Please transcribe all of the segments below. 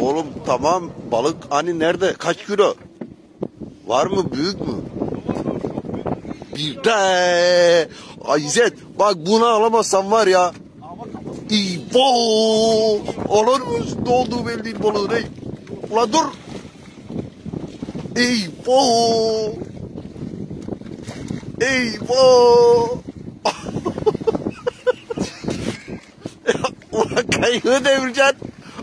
Oğlum tamam balık hani nerede? Kaç kilo? Var mı? Büyük mü? Bir de Ay bak bunu alamazsan var ya. İbo! Olur mu? Ne olduğu belli değil balığın. Ey. Ulan dur. İbo! İbo! Ulan kayığı devireceksin.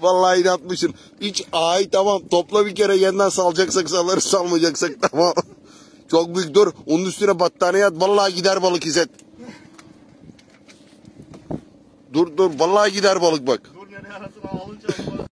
Vallahi inatmışsın. Hiç ay tamam topla bir kere yeniden salacaksak salarız salmayacaksak tamam. Çok büyük dur. Onun üstüne battaniye at. Vallahi gider balık İzzet. Dur dur. Vallahi gider balık bak. Dur yani arasına alınca.